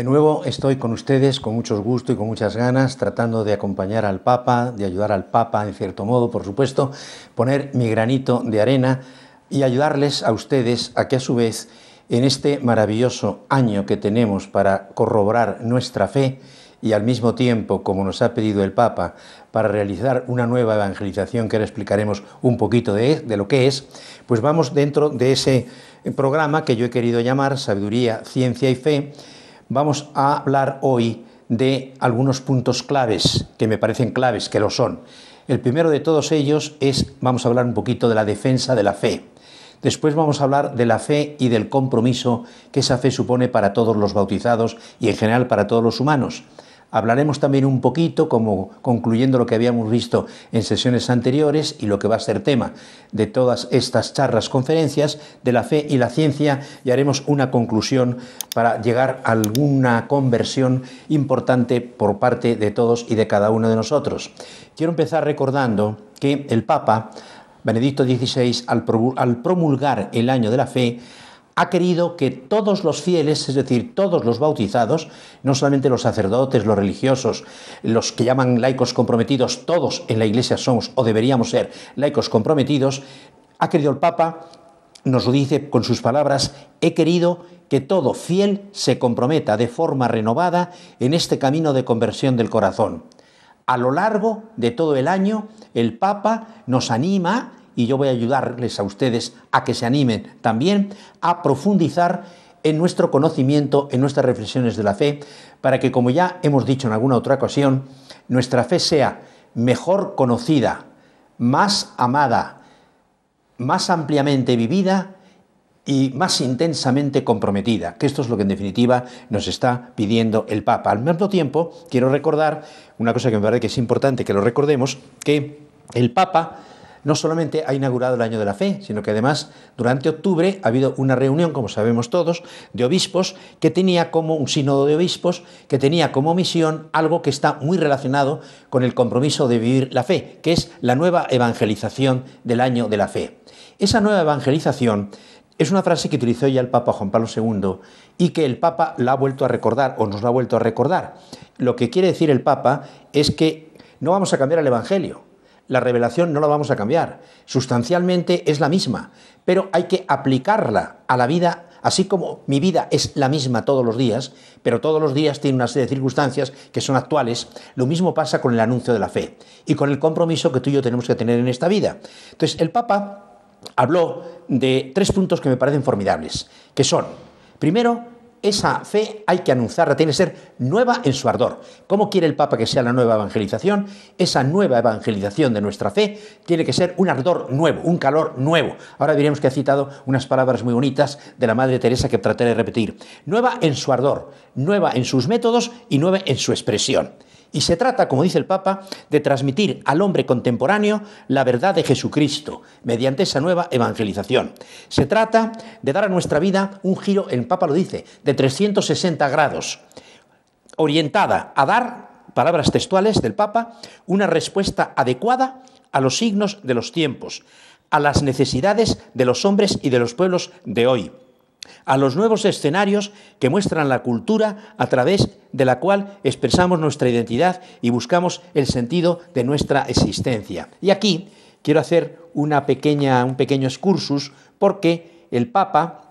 De nuevo estoy con ustedes con mucho gusto y con muchas ganas, tratando de acompañar al Papa, de ayudar al Papa en cierto modo, por supuesto, poner mi granito de arena y ayudarles a ustedes a que a su vez, en este maravilloso año que tenemos para corroborar nuestra fe y al mismo tiempo, como nos ha pedido el Papa, para realizar una nueva evangelización que ahora explicaremos un poquito de, de lo que es, pues vamos dentro de ese programa que yo he querido llamar Sabiduría, Ciencia y Fe, vamos a hablar hoy de algunos puntos claves, que me parecen claves, que lo son. El primero de todos ellos es, vamos a hablar un poquito de la defensa de la fe. Después vamos a hablar de la fe y del compromiso que esa fe supone para todos los bautizados y en general para todos los humanos. Hablaremos también un poquito, como concluyendo lo que habíamos visto en sesiones anteriores y lo que va a ser tema de todas estas charlas, conferencias, de la fe y la ciencia, y haremos una conclusión para llegar a alguna conversión importante por parte de todos y de cada uno de nosotros. Quiero empezar recordando que el Papa, Benedicto XVI, al promulgar el año de la fe, ha querido que todos los fieles, es decir, todos los bautizados, no solamente los sacerdotes, los religiosos, los que llaman laicos comprometidos, todos en la Iglesia somos o deberíamos ser laicos comprometidos, ha querido el Papa, nos lo dice con sus palabras, he querido que todo fiel se comprometa de forma renovada en este camino de conversión del corazón. A lo largo de todo el año, el Papa nos anima y yo voy a ayudarles a ustedes a que se animen también a profundizar en nuestro conocimiento, en nuestras reflexiones de la fe, para que, como ya hemos dicho en alguna otra ocasión, nuestra fe sea mejor conocida, más amada, más ampliamente vivida y más intensamente comprometida, que esto es lo que en definitiva nos está pidiendo el Papa. Al mismo tiempo, quiero recordar una cosa que me parece que es importante que lo recordemos, que el Papa no solamente ha inaugurado el año de la fe, sino que además durante octubre ha habido una reunión, como sabemos todos, de obispos que tenía como un sínodo de obispos que tenía como misión algo que está muy relacionado con el compromiso de vivir la fe, que es la nueva evangelización del año de la fe. Esa nueva evangelización es una frase que utilizó ya el Papa Juan Pablo II y que el Papa la ha vuelto a recordar o nos la ha vuelto a recordar. Lo que quiere decir el Papa es que no vamos a cambiar el Evangelio, la revelación no la vamos a cambiar. Sustancialmente es la misma, pero hay que aplicarla a la vida, así como mi vida es la misma todos los días, pero todos los días tiene una serie de circunstancias que son actuales. Lo mismo pasa con el anuncio de la fe y con el compromiso que tú y yo tenemos que tener en esta vida. Entonces, el Papa habló de tres puntos que me parecen formidables, que son, primero, esa fe hay que anunciarla, tiene que ser nueva en su ardor. ¿Cómo quiere el Papa que sea la nueva evangelización? Esa nueva evangelización de nuestra fe tiene que ser un ardor nuevo, un calor nuevo. Ahora diremos que ha citado unas palabras muy bonitas de la Madre Teresa que trataré de repetir. Nueva en su ardor, nueva en sus métodos y nueva en su expresión. Y se trata, como dice el Papa, de transmitir al hombre contemporáneo la verdad de Jesucristo mediante esa nueva evangelización. Se trata de dar a nuestra vida un giro, el Papa lo dice, de 360 grados, orientada a dar, palabras textuales del Papa, una respuesta adecuada a los signos de los tiempos, a las necesidades de los hombres y de los pueblos de hoy a los nuevos escenarios que muestran la cultura a través de la cual expresamos nuestra identidad y buscamos el sentido de nuestra existencia. Y aquí quiero hacer una pequeña, un pequeño excursus porque el Papa,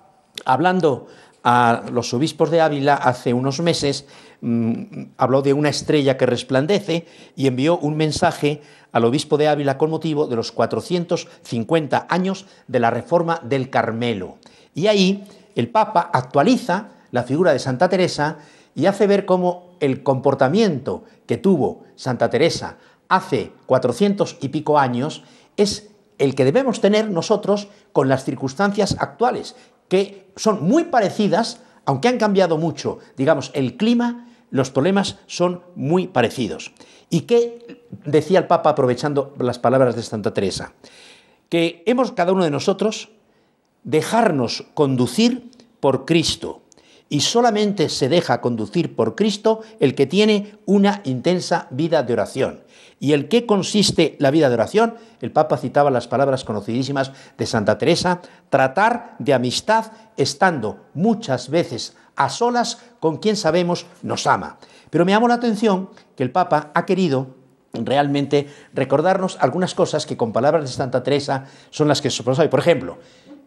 hablando a los obispos de Ávila hace unos meses, mm, habló de una estrella que resplandece y envió un mensaje al obispo de Ávila con motivo de los 450 años de la reforma del Carmelo. Y ahí el Papa actualiza la figura de Santa Teresa y hace ver cómo el comportamiento que tuvo Santa Teresa hace cuatrocientos y pico años es el que debemos tener nosotros con las circunstancias actuales, que son muy parecidas, aunque han cambiado mucho, digamos, el clima, los problemas son muy parecidos. ¿Y qué decía el Papa aprovechando las palabras de Santa Teresa? Que hemos cada uno de nosotros dejarnos conducir por Cristo. Y solamente se deja conducir por Cristo el que tiene una intensa vida de oración. ¿Y el qué consiste la vida de oración? El Papa citaba las palabras conocidísimas de Santa Teresa, tratar de amistad estando muchas veces a solas con quien sabemos nos ama. Pero me llamó la atención que el Papa ha querido realmente recordarnos algunas cosas que con palabras de Santa Teresa son las que se Por ejemplo,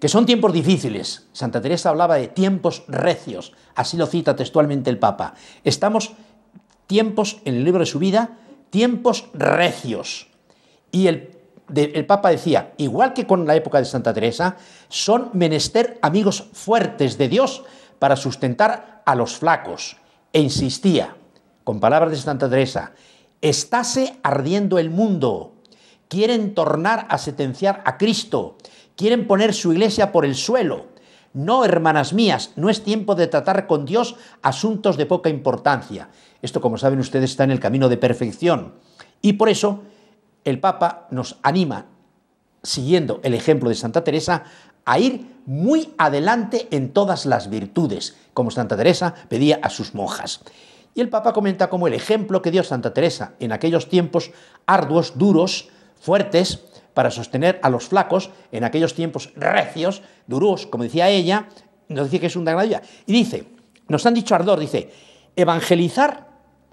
que son tiempos difíciles. Santa Teresa hablaba de tiempos recios, así lo cita textualmente el Papa. Estamos tiempos, en el libro de su vida, tiempos recios. Y el, el Papa decía, igual que con la época de Santa Teresa, son menester amigos fuertes de Dios para sustentar a los flacos. E insistía, con palabras de Santa Teresa, estáse ardiendo el mundo, quieren tornar a sentenciar a Cristo, quieren poner su iglesia por el suelo. No, hermanas mías, no es tiempo de tratar con Dios asuntos de poca importancia. Esto, como saben ustedes, está en el camino de perfección. Y por eso el Papa nos anima, siguiendo el ejemplo de Santa Teresa, a ir muy adelante en todas las virtudes, como Santa Teresa pedía a sus monjas. Y el Papa comenta como el ejemplo que dio Santa Teresa en aquellos tiempos arduos, duros, fuertes, para sostener a los flacos en aquellos tiempos recios, duros, como decía ella, nos dice que es un gran ayuda. Y dice, nos han dicho ardor, dice, evangelizar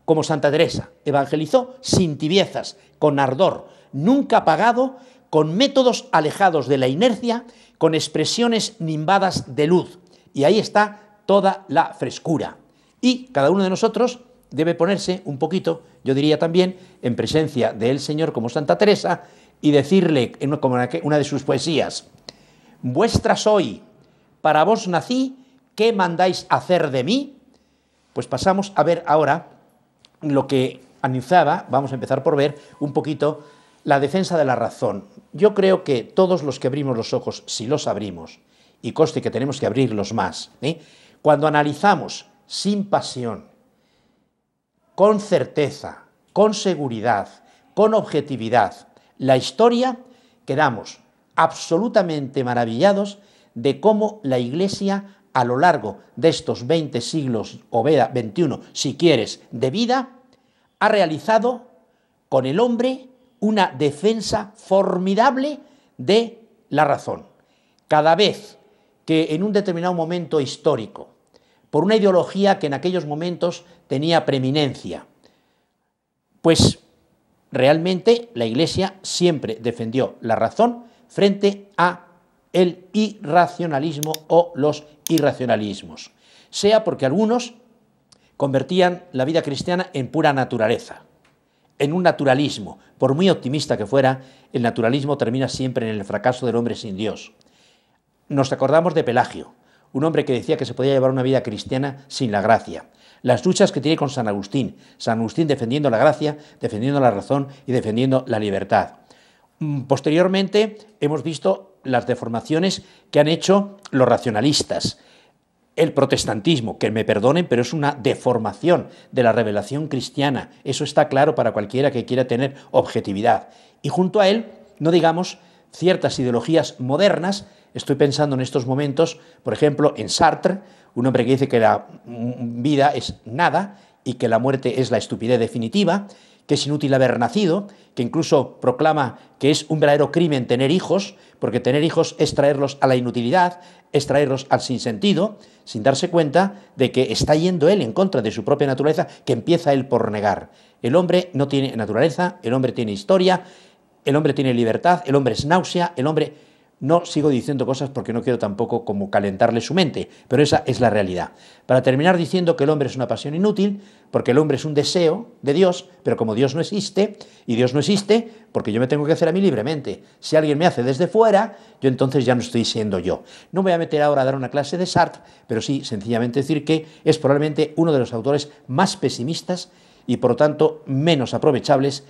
como Santa Teresa, evangelizó sin tibiezas, con ardor, nunca apagado, con métodos alejados de la inercia, con expresiones nimbadas de luz. Y ahí está toda la frescura. Y cada uno de nosotros debe ponerse un poquito, yo diría también, en presencia del Señor como Santa Teresa y decirle, como en una de sus poesías, vuestra soy, para vos nací, ¿qué mandáis hacer de mí? Pues pasamos a ver ahora lo que anunciaba, vamos a empezar por ver un poquito la defensa de la razón. Yo creo que todos los que abrimos los ojos, si los abrimos, y coste que tenemos que abrirlos más, ¿eh? cuando analizamos sin pasión, con certeza, con seguridad, con objetividad, la historia, quedamos absolutamente maravillados de cómo la Iglesia a lo largo de estos 20 siglos, o 21, si quieres, de vida, ha realizado con el hombre una defensa formidable de la razón. Cada vez que en un determinado momento histórico por una ideología que en aquellos momentos tenía preeminencia. Pues realmente la Iglesia siempre defendió la razón frente a el irracionalismo o los irracionalismos, sea porque algunos convertían la vida cristiana en pura naturaleza, en un naturalismo. Por muy optimista que fuera, el naturalismo termina siempre en el fracaso del hombre sin Dios. Nos acordamos de Pelagio, un hombre que decía que se podía llevar una vida cristiana sin la gracia. Las luchas que tiene con San Agustín, San Agustín defendiendo la gracia, defendiendo la razón y defendiendo la libertad. Mm, posteriormente hemos visto las deformaciones que han hecho los racionalistas. El protestantismo, que me perdonen, pero es una deformación de la revelación cristiana. Eso está claro para cualquiera que quiera tener objetividad. Y junto a él, no digamos ciertas ideologías modernas Estoy pensando en estos momentos, por ejemplo, en Sartre, un hombre que dice que la vida es nada y que la muerte es la estupidez definitiva, que es inútil haber nacido, que incluso proclama que es un verdadero crimen tener hijos, porque tener hijos es traerlos a la inutilidad, es traerlos al sinsentido, sin darse cuenta de que está yendo él en contra de su propia naturaleza, que empieza él por negar. El hombre no tiene naturaleza, el hombre tiene historia, el hombre tiene libertad, el hombre es náusea, el hombre no sigo diciendo cosas porque no quiero tampoco como calentarle su mente, pero esa es la realidad. Para terminar diciendo que el hombre es una pasión inútil, porque el hombre es un deseo de Dios, pero como Dios no existe, y Dios no existe, porque yo me tengo que hacer a mí libremente. Si alguien me hace desde fuera, yo entonces ya no estoy siendo yo. No me voy a meter ahora a dar una clase de Sartre, pero sí sencillamente decir que es probablemente uno de los autores más pesimistas y por lo tanto menos aprovechables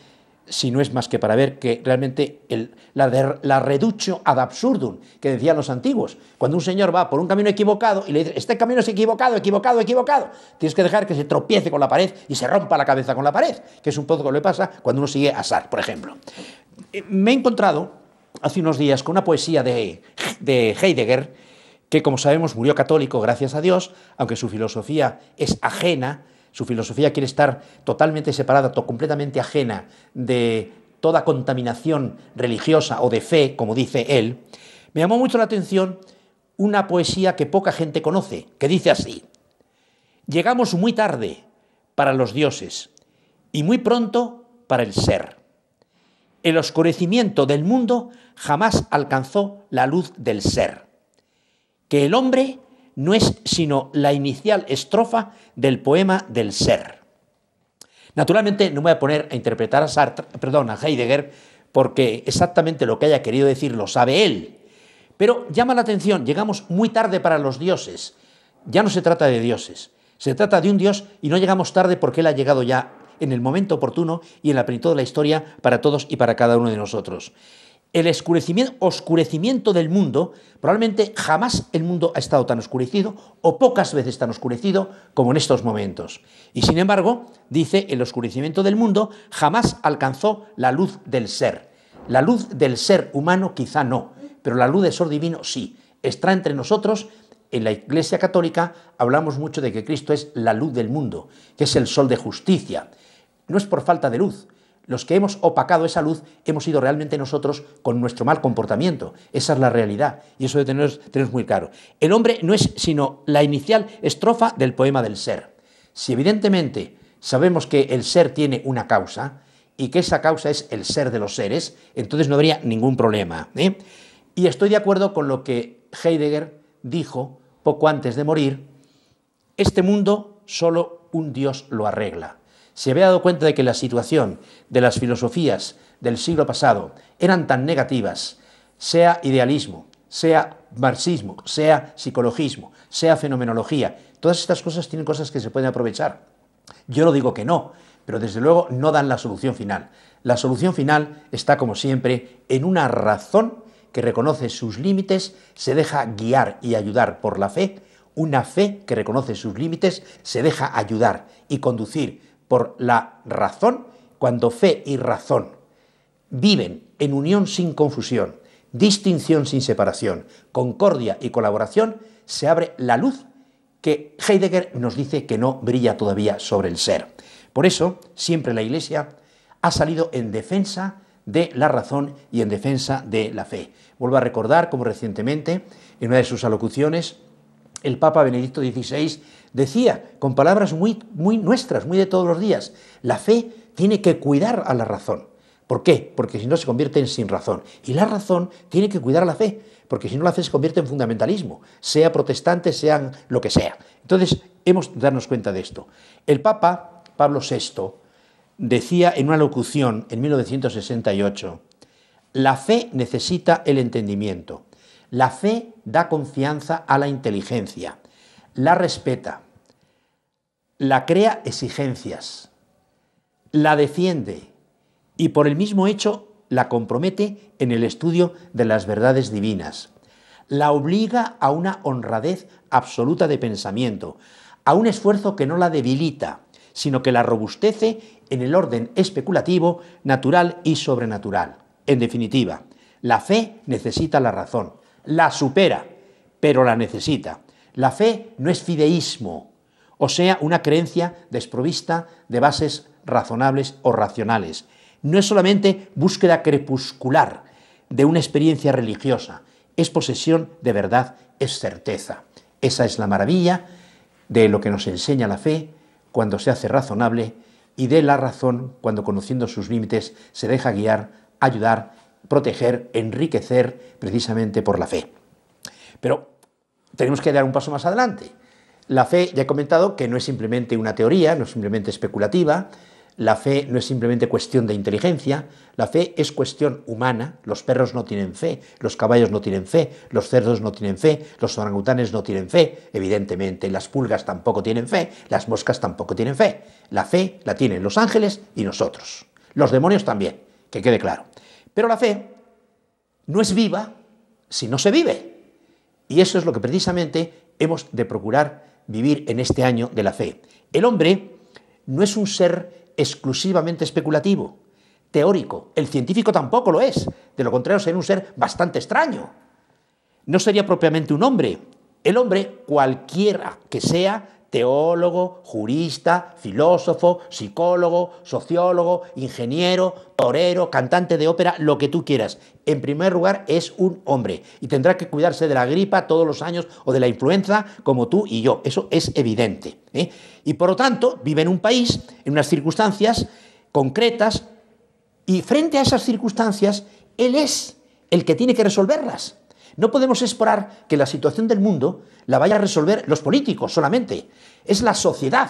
si no es más que para ver que realmente el, la, la, reduccio ad absurdum que decían los antiguos. Cuando un señor va por un camino equivocado y le dice, este camino es equivocado, equivocado, equivocado, tienes que dejar que se tropiece con la pared y se rompa la cabeza con la pared, que es un poco lo que le pasa cuando uno sigue a Sartre, por ejemplo. Eh, me he encontrado hace unos días con una poesía de, de Heidegger, que como sabemos murió católico, gracias a Dios, aunque su filosofía es ajena su filosofía quiere estar totalmente separada, completamente ajena de toda contaminación religiosa o de fe, como dice él, me llamó mucho la atención una poesía que poca gente conoce, que dice así, Llegamos muy tarde para los dioses y muy pronto para el ser. El oscurecimiento del mundo jamás alcanzó la luz del ser. Que el hombre no es sino la inicial estrofa del poema del ser. Naturalmente no me voy a poner a interpretar a Sartre, perdón, a Heidegger, porque exactamente lo que haya querido decir lo sabe él. Pero llama la atención, llegamos muy tarde para los dioses. Ya no se trata de dioses, se trata de un dios y no llegamos tarde porque él ha llegado ya en el momento oportuno y en la plenitud de la historia para todos y para cada uno de nosotros el oscurecimiento, del mundo, probablemente jamás el mundo ha estado tan oscurecido o pocas veces tan oscurecido como en estos momentos. Y sin embargo, dice, el oscurecimiento del mundo jamás alcanzó la luz del ser. La luz del ser humano quizá no, pero la luz del ser divino sí. Está entre nosotros. En la Iglesia Católica hablamos mucho de que Cristo es la luz del mundo, que es el sol de justicia. No es por falta de luz, los que hemos opacado esa luz hemos sido realmente nosotros con nuestro mal comportamiento. Esa es la realidad y eso debe tener, muy claro. El hombre no es sino la inicial estrofa del poema del ser. Si evidentemente sabemos que el ser tiene una causa y que esa causa es el ser de los seres, entonces no habría ningún problema. ¿eh? Y estoy de acuerdo con lo que Heidegger dijo poco antes de morir, este mundo solo un Dios lo arregla se había dado cuenta de que la situación de las filosofías del siglo pasado eran tan negativas, sea idealismo, sea marxismo, sea psicologismo, sea fenomenología, todas estas cosas tienen cosas que se pueden aprovechar. Yo no digo que no, pero desde luego no dan la solución final. La solución final está, como siempre, en una razón que reconoce sus límites, se deja guiar y ayudar por la fe, una fe que reconoce sus límites, se deja ayudar y conducir por la razón, cuando fe y razón viven en unión sin confusión, distinción sin separación, concordia y colaboración, se abre la luz que Heidegger nos dice que no brilla todavía sobre el ser. Por eso, siempre la Iglesia ha salido en defensa de la razón y en defensa de la fe. Vuelvo a recordar como recientemente, en una de sus alocuciones, el Papa Benedicto XVI decía, con palabras muy, muy nuestras, muy de todos los días, la fe tiene que cuidar a la razón. ¿Por qué? Porque si no se convierte en sin razón. Y la razón tiene que cuidar a la fe, porque si no la fe se convierte en fundamentalismo, sea protestante, sean lo que sea. Entonces, hemos de darnos cuenta de esto. El Papa Pablo VI decía en una locución en 1968, la fe necesita el entendimiento. La fe da confianza a la inteligencia, la respeta, la crea exigencias, la defiende y por el mismo hecho la compromete en el estudio de las verdades divinas, la obliga a una honradez absoluta de pensamiento, a un esfuerzo que no la debilita, sino que la robustece en el orden especulativo, natural y sobrenatural. En definitiva, la fe necesita la razón, la supera, pero la necesita. La fe no es fideísmo, o sea, una creencia desprovista de bases razonables o racionales. No es solamente búsqueda crepuscular de una experiencia religiosa, es posesión de verdad, es certeza. Esa es la maravilla de lo que nos enseña la fe cuando se hace razonable y de la razón cuando conociendo sus límites se deja guiar, ayudar proteger, enriquecer precisamente por la fe. Pero tenemos que dar un paso más adelante. La fe, ya he comentado, que no es simplemente una teoría, no es simplemente especulativa, la fe no es simplemente cuestión de inteligencia, la fe es cuestión humana, los perros no tienen fe, los caballos no tienen fe, los cerdos no tienen fe, los orangutanes no tienen fe, evidentemente, las pulgas tampoco tienen fe, las moscas tampoco tienen fe. La fe la tienen los ángeles y nosotros. Los demonios también, que quede claro. Pero la fe no es viva si no se vive. Y eso es lo que precisamente hemos de procurar vivir en este año de la fe. El hombre no es un ser exclusivamente especulativo, teórico. El científico tampoco lo es. De lo contrario, sería un ser bastante extraño. No sería propiamente un hombre. El hombre, cualquiera que sea, teólogo, jurista, filósofo, psicólogo, sociólogo, ingeniero, torero, cantante de ópera, lo que tú quieras. En primer lugar, es un hombre y tendrá que cuidarse de la gripa todos los años o de la influenza como tú y yo. Eso es evidente. ¿eh? Y por lo tanto, vive en un país, en unas circunstancias concretas, y frente a esas circunstancias, él es el que tiene que resolverlas. No podemos esperar que la situación del mundo la vaya a resolver los políticos solamente. Es la sociedad,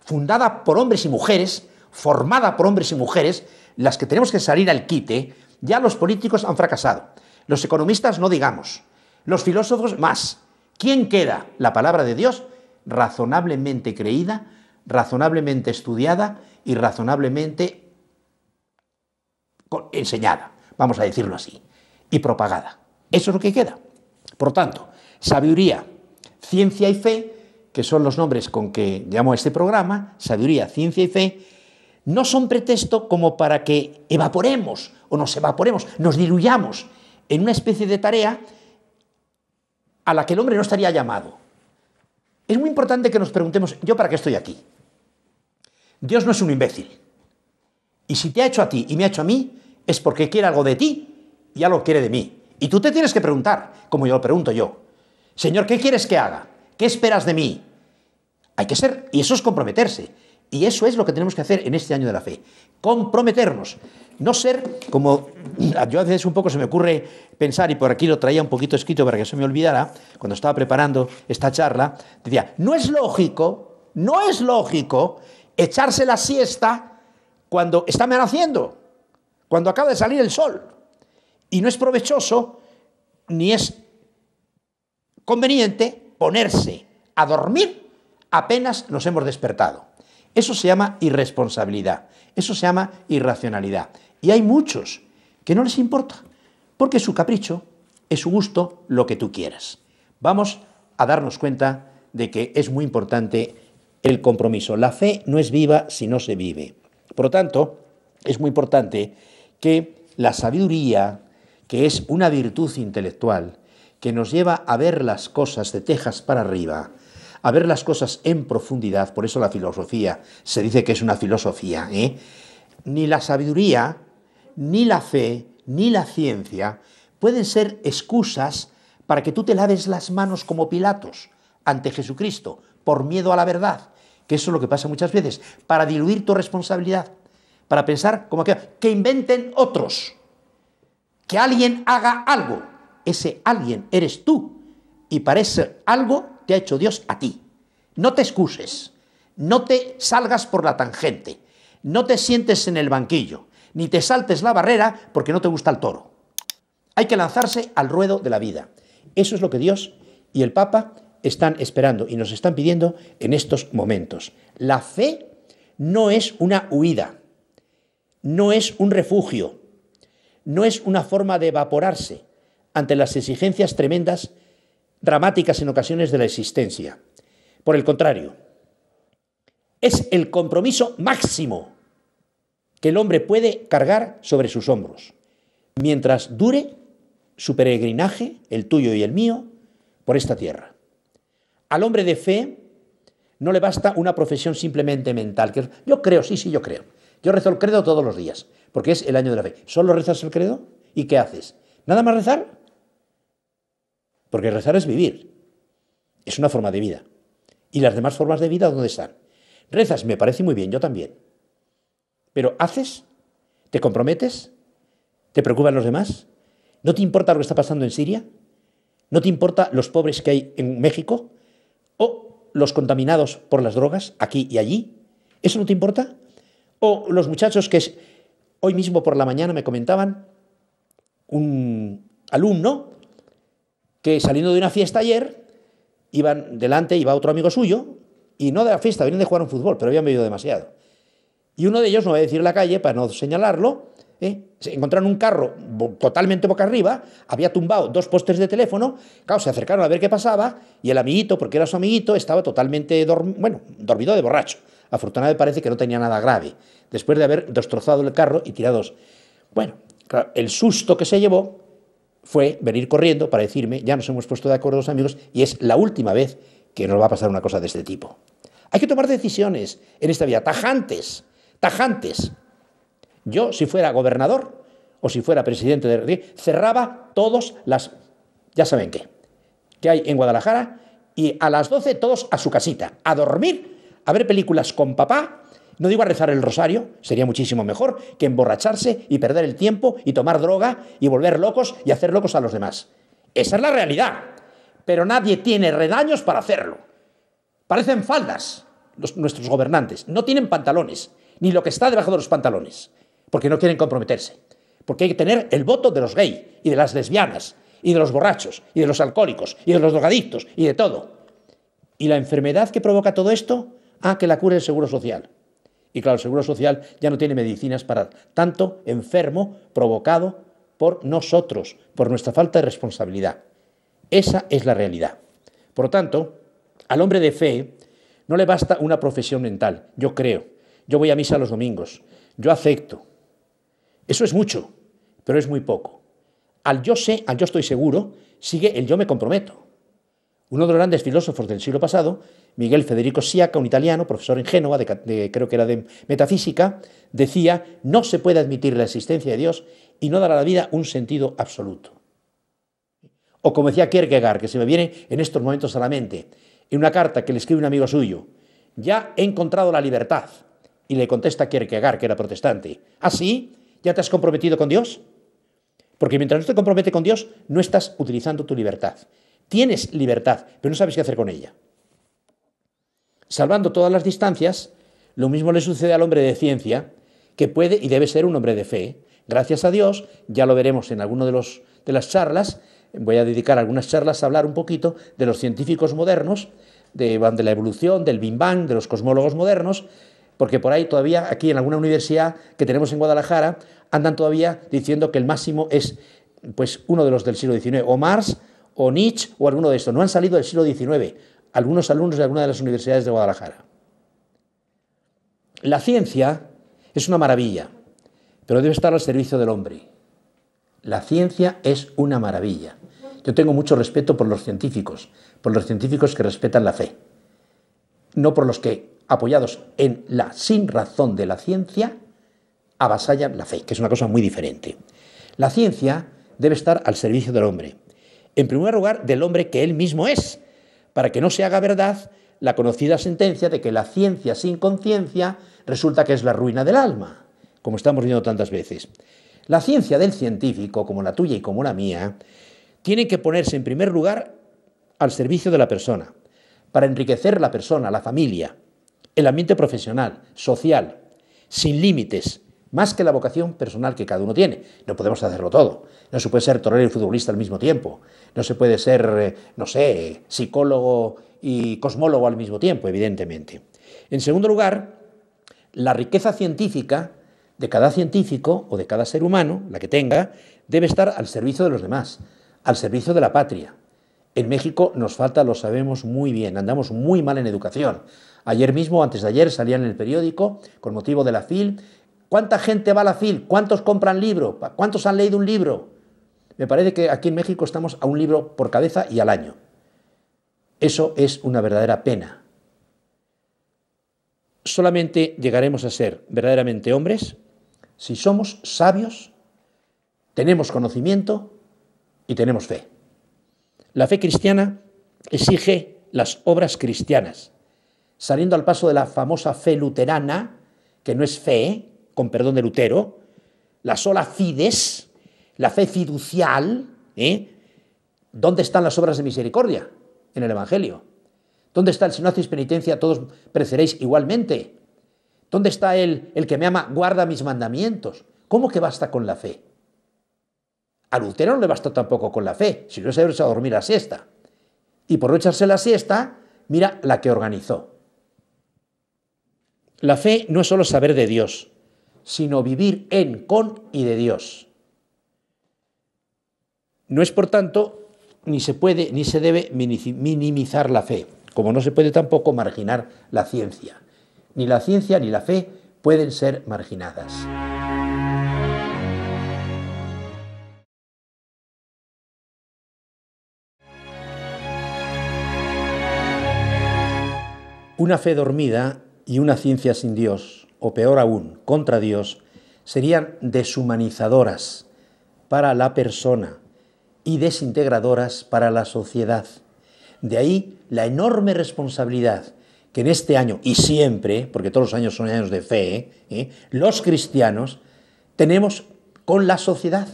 fundada por hombres y mujeres, formada por hombres y mujeres, las que tenemos que salir al quite. Ya los políticos han fracasado. Los economistas no digamos. Los filósofos más. ¿Quién queda? La palabra de Dios, razonablemente creída, razonablemente estudiada y razonablemente enseñada, vamos a decirlo así, y propagada. Eso es lo que queda. Por tanto, sabiduría, ciencia y fe, que son los nombres con que llamo a este programa, sabiduría, ciencia y fe, no son pretexto como para que evaporemos o nos evaporemos, nos diluyamos en una especie de tarea a la que el hombre no estaría llamado. Es muy importante que nos preguntemos, ¿yo para qué estoy aquí? Dios no es un imbécil. Y si te ha hecho a ti y me ha hecho a mí, es porque quiere algo de ti y algo quiere de mí. Y tú te tienes que preguntar, como yo lo pregunto yo, Señor, ¿qué quieres que haga? ¿Qué esperas de mí? Hay que ser, y eso es comprometerse. Y eso es lo que tenemos que hacer en este año de la fe. Comprometernos. No ser como yo a veces un poco se me ocurre pensar, y por aquí lo traía un poquito escrito para que se me olvidara, cuando estaba preparando esta charla, decía, no es lógico, no es lógico echarse la siesta cuando está amaneciendo, cuando acaba de salir el sol. Y no es provechoso ni es conveniente ponerse a dormir apenas nos hemos despertado. Eso se llama irresponsabilidad, eso se llama irracionalidad. Y hay muchos que no les importa, porque su capricho es su gusto lo que tú quieras. Vamos a darnos cuenta de que es muy importante el compromiso. La fe no es viva si no se vive. Por lo tanto, es muy importante que la sabiduría, que es una virtud intelectual, que nos lleva a ver las cosas de tejas para arriba, a ver las cosas en profundidad, por eso la filosofía se dice que es una filosofía, ¿eh? ni la sabiduría, ni la fe, ni la ciencia pueden ser excusas para que tú te laves las manos como Pilatos ante Jesucristo por miedo a la verdad, que eso es lo que pasa muchas veces, para diluir tu responsabilidad, para pensar como que, que inventen otros, que alguien haga algo, ese alguien eres tú, y para ese algo te ha hecho Dios a ti. No te excuses, no te salgas por la tangente, no te sientes en el banquillo, ni te saltes la barrera porque no te gusta el toro. Hay que lanzarse al ruedo de la vida. Eso es lo que Dios y el Papa están esperando y nos están pidiendo en estos momentos. La fe no es una huida, no es un refugio, no es una forma de evaporarse ante las exigencias tremendas dramáticas en ocasiones de la existencia. Por el contrario, es el compromiso máximo que el hombre puede cargar sobre sus hombros, mientras dure su peregrinaje, el tuyo y el mío, por esta tierra. Al hombre de fe no le basta una profesión simplemente mental. Que yo creo, sí, sí, yo creo. Yo rezo el credo todos los días, porque es el año de la fe. ¿Solo rezas el credo? ¿Y qué haces? ¿Nada más rezar? Porque rezar es vivir. Es una forma de vida. ¿Y las demás formas de vida dónde están? Rezas, me parece muy bien, yo también. Pero ¿haces? ¿Te comprometes? ¿Te preocupan los demás? ¿No te importa lo que está pasando en Siria? ¿No te importa los pobres que hay en México? ¿O los contaminados por las drogas aquí y allí? ¿Eso no te importa? ¿O los muchachos que hoy mismo por la mañana me comentaban, un alumno que saliendo de una fiesta ayer, iban delante, iba otro amigo suyo, y no de la fiesta, venían de jugar un fútbol, pero habían bebido demasiado. Y uno de ellos, no voy a decir la calle para no señalarlo, ¿eh? se encontraron un carro totalmente boca arriba, había tumbado dos postes de teléfono, claro, se acercaron a ver qué pasaba, y el amiguito, porque era su amiguito, estaba totalmente, bueno, dormido de borracho. Afortunadamente parece que no tenía nada grave, después de haber destrozado el carro y tirados. Bueno, el susto que se llevó fue venir corriendo para decirme, ya nos hemos puesto de acuerdo los amigos y es la última vez que nos va a pasar una cosa de este tipo. Hay que tomar decisiones en esta vida, tajantes, tajantes. Yo, si fuera gobernador o si fuera presidente de cerraba todos las, ya saben qué, que hay en Guadalajara y a las 12 todos a su casita, a dormir, a ver películas con papá. No digo a rezar el rosario, sería muchísimo mejor que emborracharse y perder el tiempo y tomar droga y volver locos y hacer locos a los demás. Esa es la realidad. Pero nadie tiene redaños para hacerlo. Parecen faldas nuestros gobernantes. No tienen pantalones, ni lo que está debajo de los pantalones, porque no quieren comprometerse. Porque hay que tener el voto de los gays y de las lesbianas y de los borrachos y de los alcohólicos y de los drogadictos y de todo. ¿Y la enfermedad que provoca todo esto? Ah, que la cure el Seguro Social. Y claro, el Seguro Social ya no tiene medicinas para tanto enfermo provocado por nosotros, por nuestra falta de responsabilidad. Esa es la realidad. Por lo tanto, al hombre de fe no le basta una profesión mental, yo creo, yo voy a misa los domingos, yo acepto. Eso es mucho, pero es muy poco. Al yo sé, al yo estoy seguro, sigue el yo me comprometo. Uno de los grandes filósofos del siglo pasado, Miguel Federico Siaca, un italiano, profesor en Génova, creo que era de metafísica, decía, no se puede admitir la existencia de Dios y no dar a la vida un sentido absoluto. O como decía Kierkegaard, que se me viene en estos momentos a la mente, en una carta que le escribe un amigo suyo, ya he encontrado la libertad. Y le contesta Kierkegaard, que era protestante, ¿ah? ¿Ya te has comprometido con Dios? Porque mientras no te compromete con Dios, no estás utilizando tu libertad. Tienes libertad, pero no sabes qué hacer con ella. Salvando todas las distancias, lo mismo le sucede al hombre de ciencia, que puede y debe ser un hombre de fe. Gracias a Dios, ya lo veremos en alguno de, los, de las charlas, voy a dedicar algunas charlas a hablar un poquito de los científicos modernos, de, la evolución, del Big Bang, de los cosmólogos modernos, porque por ahí todavía, aquí en alguna universidad que tenemos en Guadalajara, andan todavía diciendo que el máximo es pues uno de los del siglo XIX, o Mars, o Nietzsche, o alguno de estos. No han salido del siglo XIX, algunos alumnos de alguna de las universidades de Guadalajara. La ciencia es una maravilla, pero debe estar al servicio del hombre. La ciencia es una maravilla. Yo tengo mucho respeto por los científicos, por los científicos que respetan la fe, no por los que, apoyados en la sin razón de la ciencia, avasallan la fe, que es una cosa muy diferente. La ciencia debe estar al servicio del hombre. En primer lugar, del hombre que él mismo es, para que no se haga verdad la conocida sentencia de que la ciencia sin conciencia resulta que es la ruina del alma, como estamos viendo tantas veces. La ciencia del científico, como la tuya y como la mía, tiene que ponerse en primer lugar al servicio de la persona, para enriquecer la persona, la familia, el ambiente profesional, social, sin límites, más que la vocación personal que cada uno tiene. No podemos hacerlo todo. No se puede ser torero y futbolista al mismo tiempo. No se puede ser, eh, no sé, psicólogo y cosmólogo al mismo tiempo, evidentemente. En segundo lugar, la riqueza científica de cada científico o de cada ser humano, la que tenga, debe estar al servicio de los demás, al servicio de la patria. En México nos falta, lo sabemos muy bien, andamos muy mal en educación. Ayer mismo, antes de ayer, salía en el periódico, con motivo de la FIL, ¿cuánta gente va a la FIL? ¿Cuántos compran libro? ¿Cuántos han leído un libro? Me parece que aquí en México estamos a un libro por cabeza y al año. Eso es una verdadera pena. Solamente llegaremos a ser verdaderamente hombres si somos sabios, tenemos conocimiento y tenemos fe. La fe cristiana exige las obras cristianas, saliendo al paso de la famosa fe luterana, que no es fe, con perdón de Lutero, la sola fides, la fe fiducial. ¿eh? ¿Dónde están las obras de misericordia? En el Evangelio. ¿Dónde está el si no hacéis penitencia todos pereceréis igualmente? ¿Dónde está él, el que me ama, guarda mis mandamientos? ¿Cómo que basta con la fe? A Lutero no le bastó tampoco con la fe, si no se habría a dormir la siesta. Y por no echarse la siesta, mira la que organizó. La fe no es solo saber de Dios, sino vivir en, con y de Dios. No es, por tanto, ni se puede ni se debe minimizar la fe, como no se puede tampoco marginar la ciencia. Ni la ciencia ni la fe pueden ser marginadas. Una fe dormida y una ciencia sin Dios, o peor aún, contra Dios, serían deshumanizadoras para la persona y desintegradoras para la sociedad. De ahí la enorme responsabilidad que en este año y siempre, porque todos los años son años de fe, ¿eh? los cristianos tenemos con la sociedad,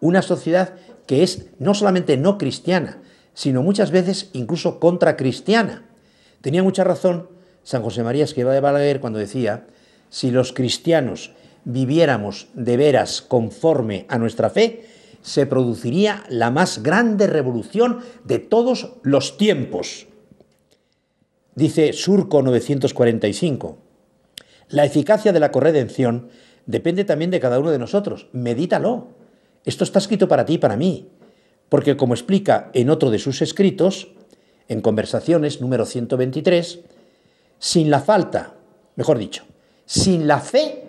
una sociedad que es no solamente no cristiana, sino muchas veces incluso contracristiana. Tenía mucha razón San José María Esquiva de Balaguer cuando decía, si los cristianos viviéramos de veras conforme a nuestra fe, se produciría la más grande revolución de todos los tiempos. Dice Surco 945, la eficacia de la corredención depende también de cada uno de nosotros. Medítalo. Esto está escrito para ti y para mí. Porque como explica en otro de sus escritos, en Conversaciones número 123, sin la falta, mejor dicho, sin la fe,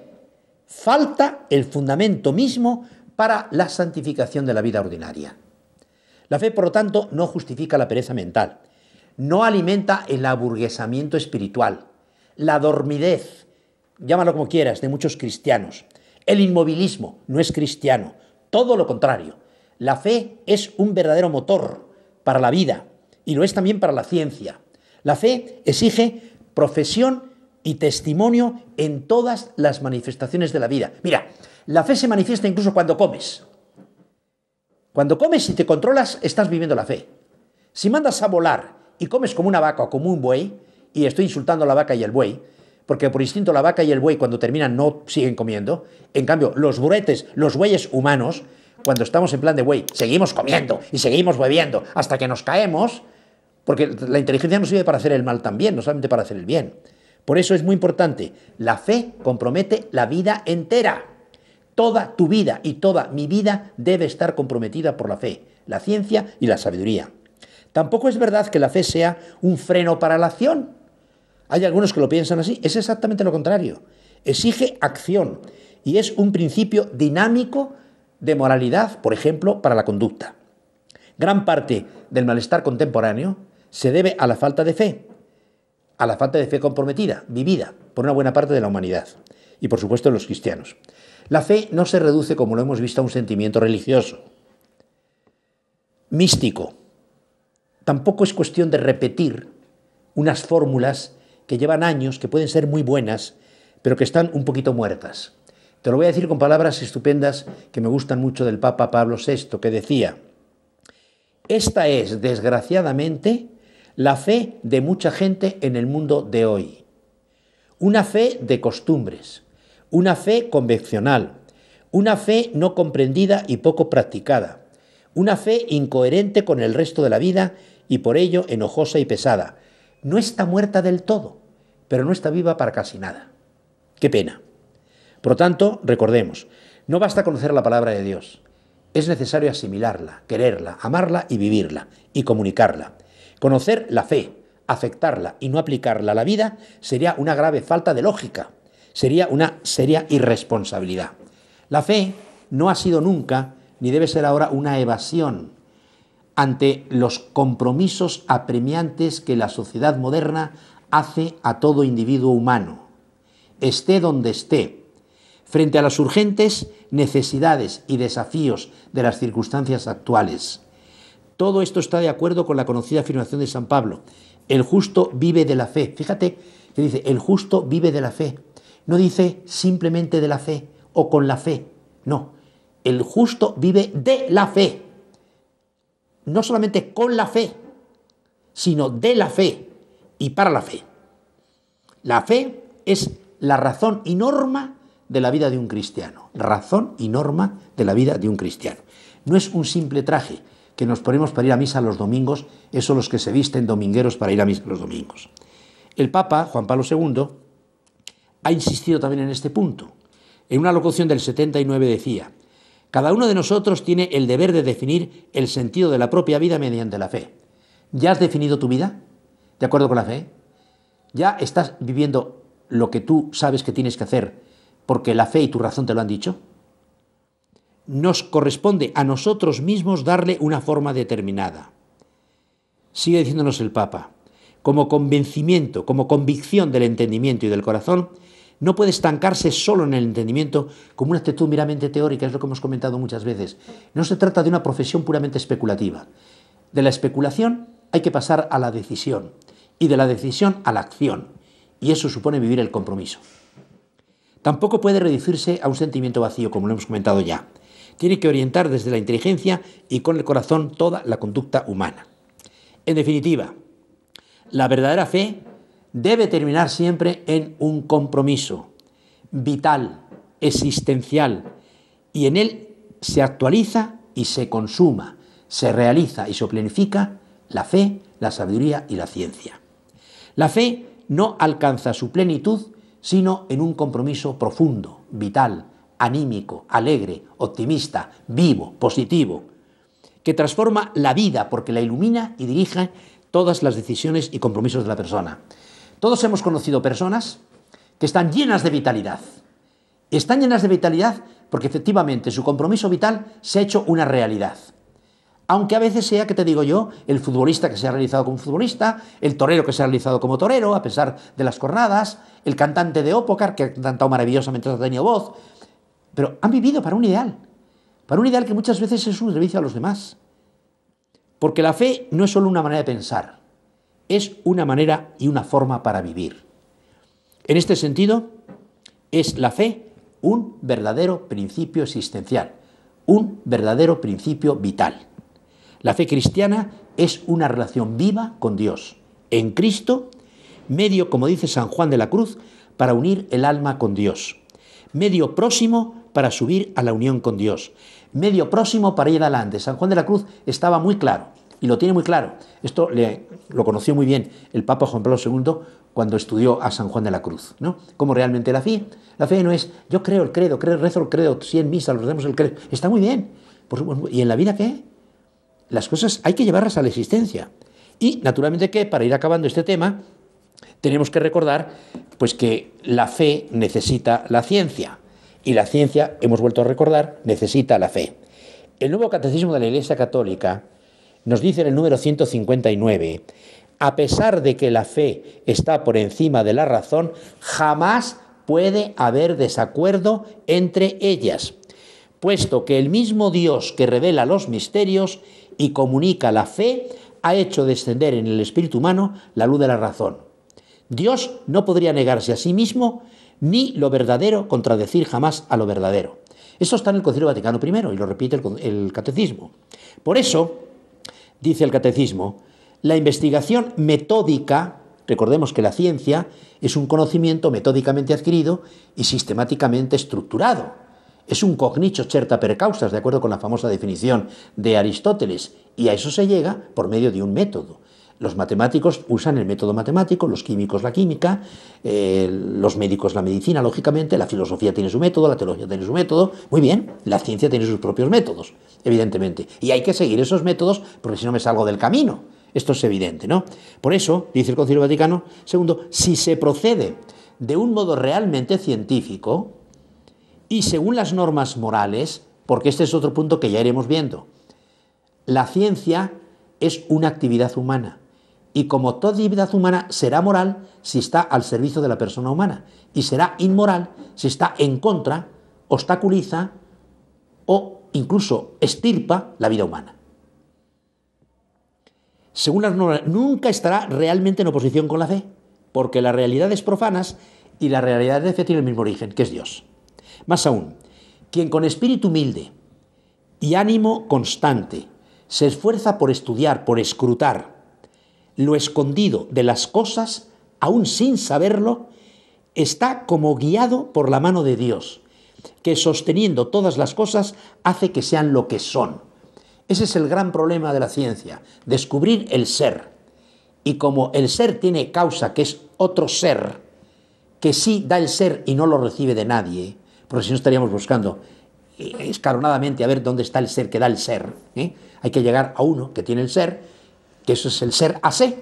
falta el fundamento mismo para la santificación de la vida ordinaria. La fe, por lo tanto, no justifica la pereza mental, no alimenta el aburguesamiento espiritual, la dormidez, llámalo como quieras, de muchos cristianos. El inmovilismo no es cristiano, todo lo contrario. La fe es un verdadero motor para la vida y lo es también para la ciencia. La fe exige profesión y testimonio en todas las manifestaciones de la vida. Mira, la fe se manifiesta incluso cuando comes. Cuando comes y te controlas, estás viviendo la fe. Si mandas a volar y comes como una vaca o como un buey, y estoy insultando a la vaca y el buey, porque por instinto la vaca y el buey cuando terminan no siguen comiendo, en cambio los buretes, los bueyes humanos, cuando estamos en plan de buey, seguimos comiendo y seguimos bebiendo hasta que nos caemos, porque la inteligencia no sirve para hacer el mal también, no solamente para hacer el bien. Por eso es muy importante, la fe compromete la vida entera. Toda tu vida y toda mi vida debe estar comprometida por la fe, la ciencia y la sabiduría. Tampoco es verdad que la fe sea un freno para la acción. Hay algunos que lo piensan así. Es exactamente lo contrario. Exige acción y es un principio dinámico de moralidad, por ejemplo, para la conducta. Gran parte del malestar contemporáneo se debe a la falta de fe, a la falta de fe comprometida, vivida por una buena parte de la humanidad y por supuesto los cristianos. La fe no se reduce, como lo hemos visto, a un sentimiento religioso, místico. Tampoco es cuestión de repetir unas fórmulas que llevan años, que pueden ser muy buenas, pero que están un poquito muertas. Te lo voy a decir con palabras estupendas que me gustan mucho del Papa Pablo VI, que decía, esta es, desgraciadamente, la fe de mucha gente en el mundo de hoy. Una fe de costumbres, una fe convencional, una fe no comprendida y poco practicada, una fe incoherente con el resto de la vida y por ello enojosa y pesada. No está muerta del todo, pero no está viva para casi nada. Qué pena. Por lo tanto, recordemos, no basta conocer la palabra de Dios, es necesario asimilarla, quererla, amarla y vivirla, y comunicarla. Conocer la fe, afectarla y no aplicarla a la vida sería una grave falta de lógica, sería una seria irresponsabilidad. La fe no ha sido nunca, ni debe ser ahora, una evasión ante los compromisos apremiantes que la sociedad moderna hace a todo individuo humano, esté donde esté, frente a las urgentes necesidades y desafíos de las circunstancias actuales. Todo esto está de acuerdo con la conocida afirmación de San Pablo. El justo vive de la fe. Fíjate que dice, el justo vive de la fe. No dice simplemente de la fe o con la fe. No, el justo vive de la fe. No solamente con la fe, sino de la fe y para la fe. La fe es la razón y norma de la vida de un cristiano. Razón y norma de la vida de un cristiano. No es un simple traje, que nos ponemos para ir a misa los domingos, esos los que se visten domingueros para ir a misa los domingos. El Papa, Juan Pablo II, ha insistido también en este punto. En una locución del 79 decía, cada uno de nosotros tiene el deber de definir el sentido de la propia vida mediante la fe. ¿Ya has definido tu vida? ¿De acuerdo con la fe? ¿Ya estás viviendo lo que tú sabes que tienes que hacer porque la fe y tu razón te lo han dicho? Nos corresponde a nosotros mismos darle una forma determinada. Sigue diciéndonos el Papa, como convencimiento, como convicción del entendimiento y del corazón, no puede estancarse solo en el entendimiento como una actitud meramente teórica, es lo que hemos comentado muchas veces. No se trata de una profesión puramente especulativa. De la especulación hay que pasar a la decisión y de la decisión a la acción, y eso supone vivir el compromiso. Tampoco puede reducirse a un sentimiento vacío, como lo hemos comentado ya. Tiene que orientar desde la inteligencia y con el corazón toda la conducta humana. En definitiva, la verdadera fe debe terminar siempre en un compromiso vital, existencial, y en él se actualiza y se consuma, se realiza y se planifica la fe, la sabiduría y la ciencia. La fe no alcanza su plenitud sino en un compromiso profundo, vital, anímico, alegre, optimista, vivo, positivo, que transforma la vida porque la ilumina y dirige todas las decisiones y compromisos de la persona. Todos hemos conocido personas que están llenas de vitalidad. Están llenas de vitalidad porque efectivamente su compromiso vital se ha hecho una realidad. Aunque a veces sea, que te digo yo, el futbolista que se ha realizado como futbolista, el torero que se ha realizado como torero, a pesar de las jornadas, el cantante de ópocar que ha cantado maravillosamente, ha tenido voz, pero han vivido para un ideal, para un ideal que muchas veces es un servicio a los demás. Porque la fe no es solo una manera de pensar, es una manera y una forma para vivir. En este sentido, es la fe un verdadero principio existencial, un verdadero principio vital. La fe cristiana es una relación viva con Dios, en Cristo, medio, como dice San Juan de la Cruz, para unir el alma con Dios, medio próximo para subir a la unión con Dios, medio próximo para ir adelante. San Juan de la Cruz estaba muy claro y lo tiene muy claro. Esto lo conoció muy bien el Papa Juan Pablo II cuando estudió a San Juan de la Cruz, ¿no? Como realmente la fe. La fe no es, yo creo el credo, creo, rezo el credo, si en misa, lo rezamos el credo. Está muy bien. ¿Y en la vida qué? Las cosas hay que llevarlas a la existencia. Y, naturalmente, que para ir acabando este tema, tenemos que recordar pues, que la fe necesita la ciencia. Y la ciencia, hemos vuelto a recordar, necesita la fe. El nuevo catecismo de la Iglesia Católica nos dice en el número 159, a pesar de que la fe está por encima de la razón, jamás puede haber desacuerdo entre ellas, puesto que el mismo Dios que revela los misterios y comunica la fe ha hecho descender en el espíritu humano la luz de la razón. Dios no podría negarse a sí mismo ni lo verdadero contradecir jamás a lo verdadero. Eso está en el Concilio Vaticano I y lo repite el, el Catecismo. Por eso, dice el catecismo, la investigación metódica, recordemos que la ciencia es un conocimiento metódicamente adquirido y sistemáticamente estructurado. Es un cognicho certa per causas, de acuerdo con la famosa definición de Aristóteles, y a eso se llega por medio de un método. Los matemáticos usan el método matemático, los químicos la química, eh, los médicos la medicina, lógicamente, la filosofía tiene su método, la teología tiene su método, muy bien, la ciencia tiene sus propios métodos, evidentemente. Y hay que seguir esos métodos porque si no me salgo del camino. Esto es evidente, ¿no? Por eso, dice el Concilio Vaticano II, si se procede de un modo realmente científico y según las normas morales, porque este es otro punto que ya iremos viendo, la ciencia es una actividad humana y como toda actividad humana será moral si está al servicio de la persona humana y será inmoral si está en contra, obstaculiza o incluso estirpa la vida humana. Según las normas, nunca estará realmente en oposición con la fe, porque las realidades profanas y la realidad de fe tienen el mismo origen, que es Dios. Más aún, quien con espíritu humilde y ánimo constante se esfuerza por estudiar, por escrutar, lo escondido de las cosas, aún sin saberlo, está como guiado por la mano de Dios, que sosteniendo todas las cosas hace que sean lo que son. Ese es el gran problema de la ciencia, descubrir el ser. Y como el ser tiene causa, que es otro ser, que sí da el ser y no lo recibe de nadie, porque si no estaríamos buscando eh, escalonadamente a ver dónde está el ser que da el ser. ¿eh? Hay que llegar a uno que tiene el ser que eso es el ser a se,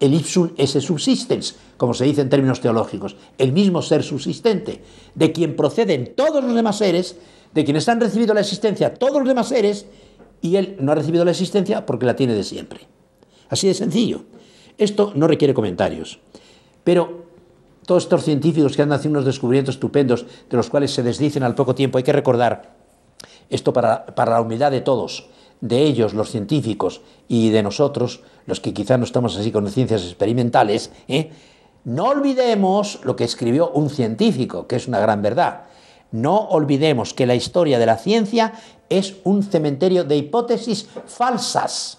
el ipsum esse subsistens, como se dice en términos teológicos, el mismo ser subsistente, de quien proceden todos los demás seres, de quienes han recibido la existencia todos los demás seres, y él no ha recibido la existencia porque la tiene de siempre. Así de sencillo. Esto no requiere comentarios. Pero todos estos científicos que han haciendo unos descubrimientos estupendos, de los cuales se desdicen al poco tiempo, hay que recordar esto para, para la humildad de todos, de ellos, los científicos, y de nosotros, los que quizás no estamos así con ciencias experimentales, ¿eh? no olvidemos lo que escribió un científico, que es una gran verdad. No olvidemos que la historia de la ciencia es un cementerio de hipótesis falsas.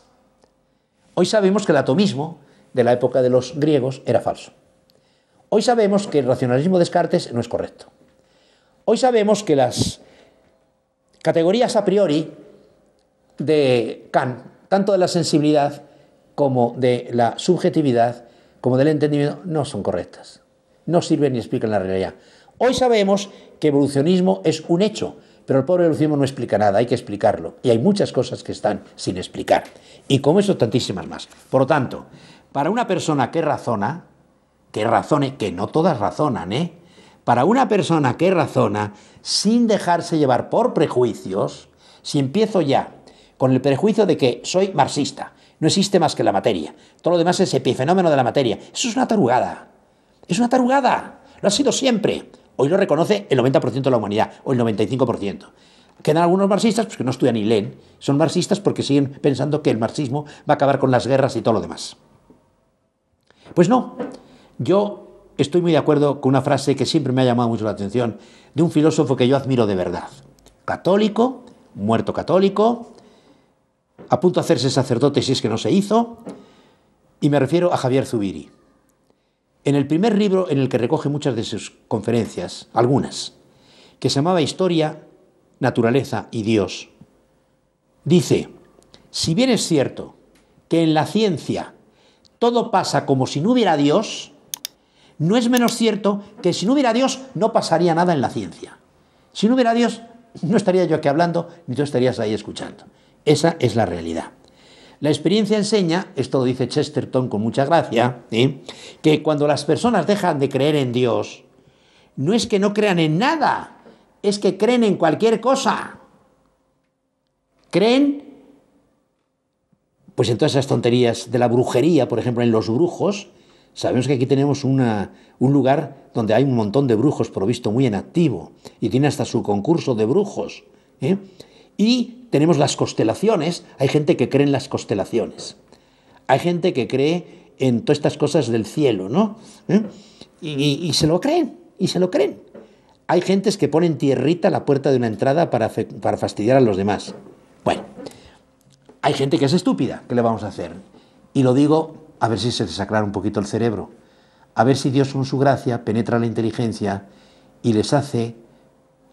Hoy sabemos que el atomismo de la época de los griegos era falso. Hoy sabemos que el racionalismo de Descartes no es correcto. Hoy sabemos que las categorías a priori de Kant, tanto de la sensibilidad como de la subjetividad, como del entendimiento, no son correctas. No sirven ni explican la realidad. Hoy sabemos que evolucionismo es un hecho, pero el pobre evolucionismo no explica nada, hay que explicarlo. Y hay muchas cosas que están sin explicar. Y como eso, tantísimas más. Por lo tanto, para una persona que razona, que razone, que no todas razonan, ¿eh? Para una persona que razona sin dejarse llevar por prejuicios, si empiezo ya con el prejuicio de que soy marxista, no existe más que la materia. Todo lo demás es epifenómeno de la materia. Eso es una tarugada. Es una tarugada. Lo ha sido siempre. Hoy lo reconoce el 90% de la humanidad, o el 95%. Quedan algunos marxistas pues, que no estudian ni leen. Son marxistas porque siguen pensando que el marxismo va a acabar con las guerras y todo lo demás. Pues no. Yo estoy muy de acuerdo con una frase que siempre me ha llamado mucho la atención de un filósofo que yo admiro de verdad. Católico, muerto católico, a punto de hacerse sacerdote si es que no se hizo, y me refiero a Javier Zubiri. En el primer libro en el que recoge muchas de sus conferencias, algunas, que se llamaba Historia, Naturaleza y Dios, dice, si bien es cierto que en la ciencia todo pasa como si no hubiera Dios, no es menos cierto que si no hubiera Dios no pasaría nada en la ciencia. Si no hubiera Dios, no estaría yo aquí hablando, ni tú estarías ahí escuchando. Esa es la realidad. La experiencia enseña, esto lo dice Chesterton con mucha gracia, que cuando las personas dejan de creer en Dios, no es que no crean en nada, es que creen en cualquier cosa. Creen, pues en todas esas tonterías de la brujería, por ejemplo, en los brujos. Sabemos que aquí tenemos un lugar donde hay un montón de brujos provisto muy en activo y tiene hasta su concurso de brujos. ¿eh? Y tenemos las constelaciones, hay gente que cree en las constelaciones, hay gente que cree en todas estas cosas del cielo, ¿no? ¿Eh? Y, se lo creen, y se lo creen. Hay gentes que ponen tierrita a la puerta de una entrada para, para fastidiar a los demás. Bueno, hay gente que es estúpida, ¿qué le vamos a hacer? Y lo digo a ver si se les aclara un poquito el cerebro, a ver si Dios con su gracia penetra la inteligencia y les hace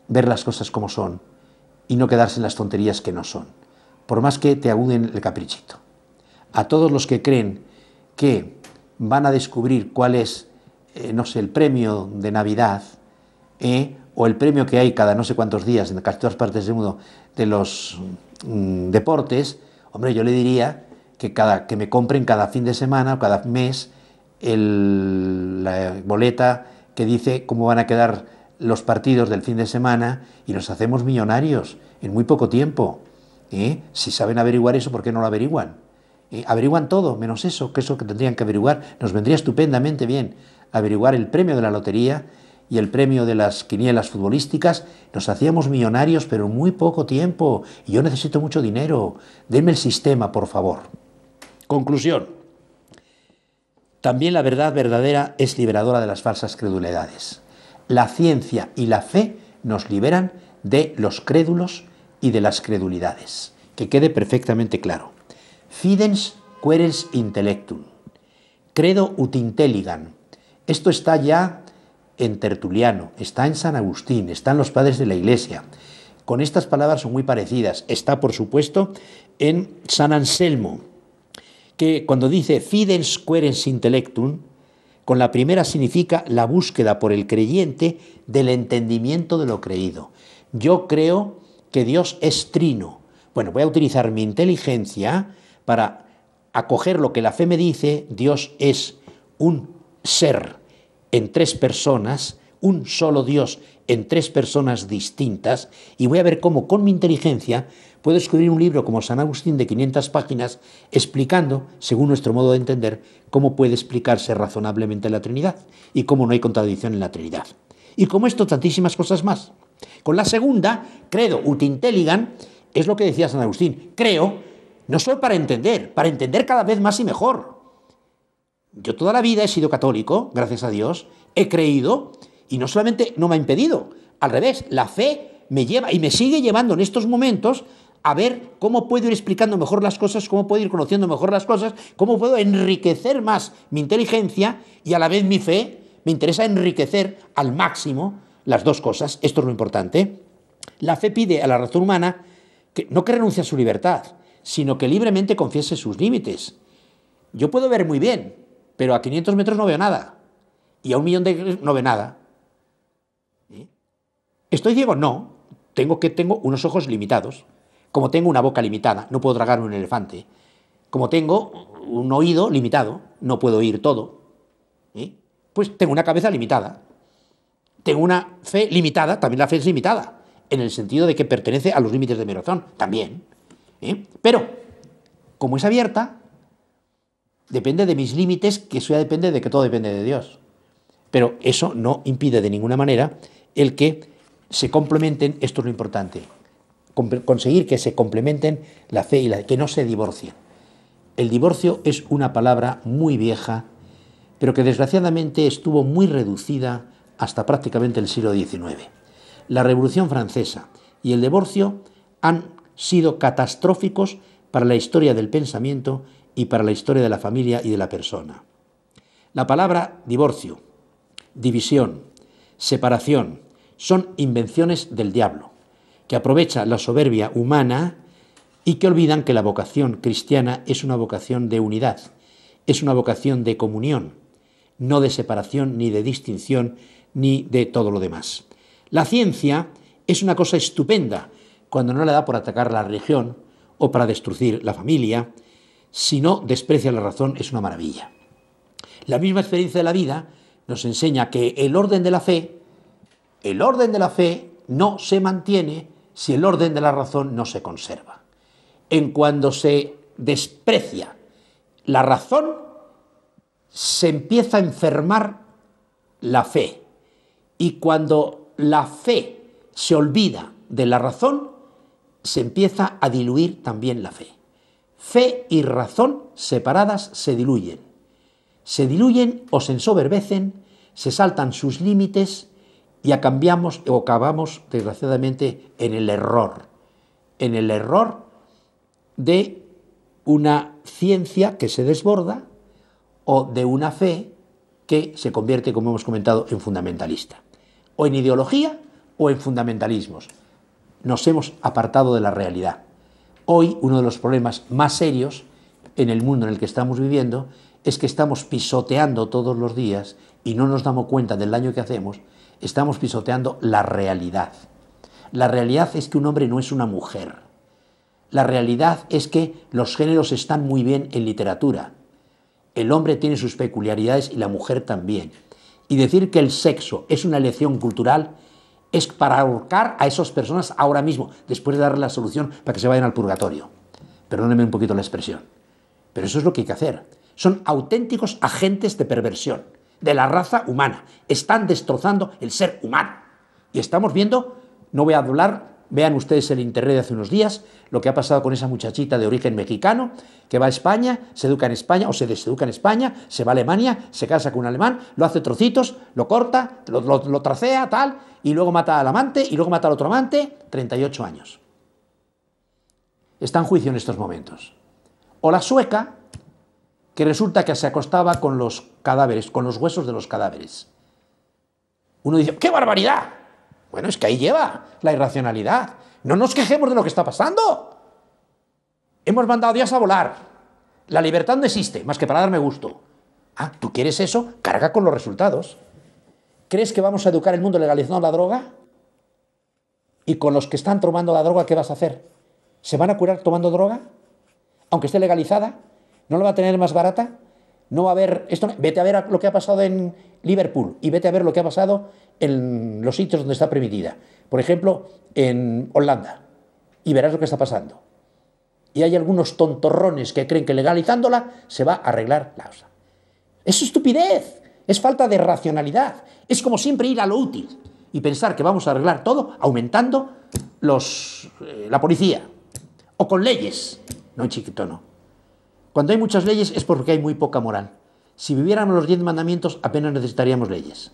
ver las cosas como son y no quedarse en las tonterías que no son, por más que te aguden el caprichito. A todos los que creen que van a descubrir cuál es, eh, no sé, el premio de Navidad, eh, o el premio que hay cada no sé cuántos días en casi todas partes del mundo de los mm, deportes, hombre, yo le diría que, cada, que me compren cada fin de semana o cada mes la boleta que dice cómo van a quedar los partidos del fin de semana y nos hacemos millonarios en muy poco tiempo. ¿eh? Si saben averiguar eso, ¿por qué no lo averiguan? ¿Eh? Averiguan todo, menos eso, que eso que tendrían que averiguar. Nos vendría estupendamente bien averiguar el premio de la lotería y el premio de las quinielas futbolísticas. Nos hacíamos millonarios, pero en muy poco tiempo. Y yo necesito mucho dinero. Denme el sistema, por favor. Conclusión. También la verdad verdadera es liberadora de las falsas credulidades la ciencia y la fe nos liberan de los crédulos y de las credulidades. Que quede perfectamente claro. Fidens querens intellectum. Credo ut intelligam. Esto está ya en Tertuliano, está en San Agustín, está en los padres de la Iglesia. Con estas palabras son muy parecidas. Está, por supuesto, en San Anselmo, que cuando dice fidens querens intellectum, con la primera significa la búsqueda por el creyente del entendimiento de lo creído. Yo creo que Dios es trino. Bueno, voy a utilizar mi inteligencia para acoger lo que la fe me dice. Dios es un ser en tres personas, un solo Dios en tres personas distintas y voy a ver cómo con mi inteligencia puedo escribir un libro como San Agustín de 500 páginas explicando, según nuestro modo de entender, cómo puede explicarse razonablemente la Trinidad y cómo no hay contradicción en la Trinidad. Y como esto, tantísimas cosas más. Con la segunda, credo ut intelligam, es lo que decía San Agustín, creo, no solo para entender, para entender cada vez más y mejor. Yo toda la vida he sido católico, gracias a Dios, he creído y no solamente no me ha impedido, al revés, la fe me lleva y me sigue llevando en estos momentos a ver cómo puedo ir explicando mejor las cosas, cómo puedo ir conociendo mejor las cosas, cómo puedo enriquecer más mi inteligencia y a la vez mi fe. Me interesa enriquecer al máximo las dos cosas. Esto es lo importante. La fe pide a la razón humana que no que renuncie a su libertad, sino que libremente confiese sus límites. Yo puedo ver muy bien, pero a 500 metros no veo nada. Y a un millón de no veo nada. ¿Estoy ciego? No. Tengo que tengo unos ojos limitados. Como tengo una boca limitada, no puedo tragarme un elefante. Como tengo un oído limitado, no puedo oír todo. Pues tengo una cabeza limitada. Tengo una fe limitada, también la fe es limitada, en el sentido de que pertenece a los límites de mi razón, también. Pero, como es abierta, depende de mis límites, que eso ya depende de que todo depende de Dios. Pero eso no impide de ninguna manera el que se complementen, esto es lo importante, conseguir que se complementen la fe y la que no se divorcien. El divorcio es una palabra muy vieja, pero que desgraciadamente estuvo muy reducida hasta prácticamente el siglo XIX. La Revolución Francesa y el divorcio han sido catastróficos para la historia del pensamiento y para la historia de la familia y de la persona. La palabra divorcio, división, separación, son invenciones del diablo, que aprovecha la soberbia humana y que olvidan que la vocación cristiana es una vocación de unidad, es una vocación de comunión, no de separación ni de distinción ni de todo lo demás. La ciencia es una cosa estupenda cuando no le da por atacar la religión o para destruir la familia, si no desprecia la razón es una maravilla. La misma experiencia de la vida nos enseña que el orden de la fe el orden de la fe no se mantiene si el orden de la razón no se conserva. En cuando se desprecia la razón, se empieza a enfermar la fe. Y cuando la fe se olvida de la razón, se empieza a diluir también la fe. Fe y razón separadas se diluyen. Se diluyen o se ensoberbecen, se saltan sus límites y cambiamos o acabamos desgraciadamente en el error, en el error de una ciencia que se desborda o de una fe que se convierte, como hemos comentado, en fundamentalista, o en ideología o en fundamentalismos. Nos hemos apartado de la realidad. Hoy uno de los problemas más serios en el mundo en el que estamos viviendo es que estamos pisoteando todos los días y no nos damos cuenta del daño que hacemos estamos pisoteando la realidad. La realidad es que un hombre no es una mujer. La realidad es que los géneros están muy bien en literatura. El hombre tiene sus peculiaridades y la mujer también. Y decir que el sexo es una elección cultural es para ahorcar a esas personas ahora mismo, después de darle la solución para que se vayan al purgatorio. Perdónenme un poquito la expresión. Pero eso es lo que hay que hacer. Son auténticos agentes de perversión de la raza humana. Están destrozando el ser humano. Y estamos viendo, no voy a hablar, vean ustedes el internet de hace unos días, lo que ha pasado con esa muchachita de origen mexicano, que va a España, se educa en España o se deseduca en España, se va a Alemania, se casa con un alemán, lo hace trocitos, lo corta, lo, lo tracea, tal, y luego mata al amante, y luego mata al otro amante, 38 años. Está en juicio en estos momentos. O la sueca, que resulta que se acostaba con los cadáveres, con los huesos de los cadáveres. Uno dice, ¡qué barbaridad! Bueno, es que ahí lleva la irracionalidad. No nos quejemos de lo que está pasando. Hemos mandado Dios a volar. La libertad no existe, más que para darme gusto. Ah, ¿tú quieres eso? Carga con los resultados. ¿Crees que vamos a educar el mundo legalizando la droga? ¿Y con los que están tomando la droga, qué vas a hacer? ¿Se van a curar tomando droga? Aunque esté legalizada. ¿No la va a tener más barata? No va a haber, esto, vete a ver lo que ha pasado en Liverpool y vete a ver lo que ha pasado en los sitios donde está permitida. Por ejemplo, en Holanda. Y verás lo que está pasando. Y hay algunos tontorrones que creen que legalizándola se va a arreglar la cosa. Es estupidez, es falta de racionalidad. Es como siempre ir a lo útil y pensar que vamos a arreglar todo aumentando los, eh, la policía o con leyes. No, chiquito, no. Cuando hay muchas leyes es porque hay muy poca moral. Si viviéramos los diez mandamientos apenas necesitaríamos leyes.